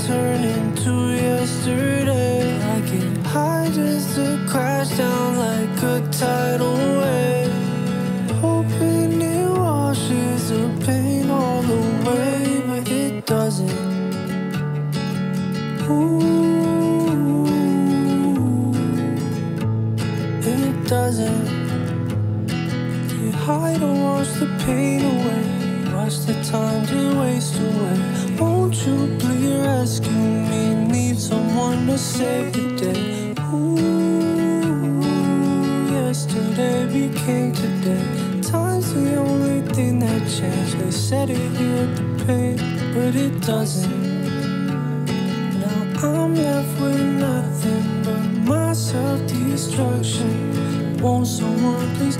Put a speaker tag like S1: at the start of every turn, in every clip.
S1: turn into yesterday. I get high just to crash down like a tidal wave. Hoping it washes the pain all away But it doesn't. Ooh, It doesn't. You hide to wash the pain away. Wash the time to waste away. Won't you please rescue me? Need someone to save the day. Ooh, yesterday became today. Time's the only thing that changed. They said it healed the pain, but it doesn't. Now I'm left with nothing but my self-destruction. Won't someone please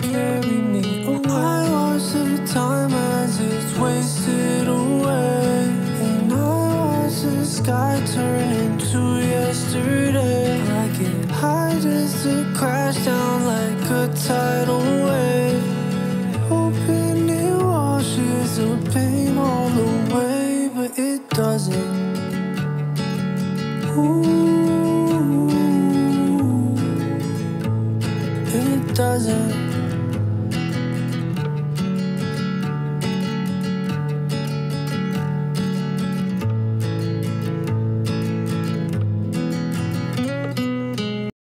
S1: sky turn into yesterday. I get high just to crash down like a tidal wave, hoping it washes the pain all away, but it doesn't. Ooh, it doesn't.